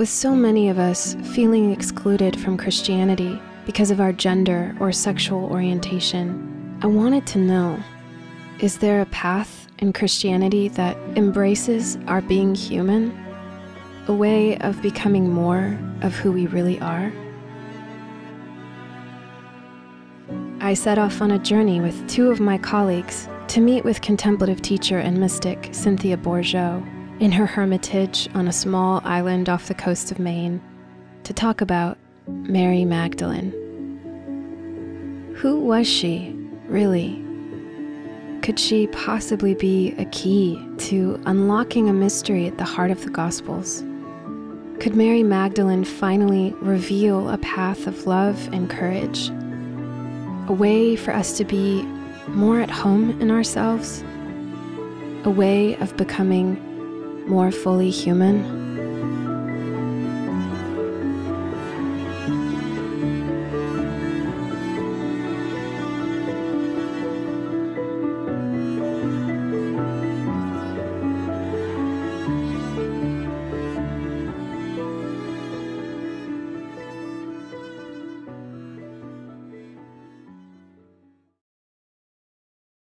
With so many of us feeling excluded from Christianity because of our gender or sexual orientation, I wanted to know is there a path in Christianity that embraces our being human? A way of becoming more of who we really are? I set off on a journey with two of my colleagues to meet with contemplative teacher and mystic Cynthia Bourgeault in her hermitage on a small island off the coast of Maine to talk about Mary Magdalene. Who was she, really? Could she possibly be a key to unlocking a mystery at the heart of the Gospels? Could Mary Magdalene finally reveal a path of love and courage? A way for us to be more at home in ourselves? A way of becoming more fully human?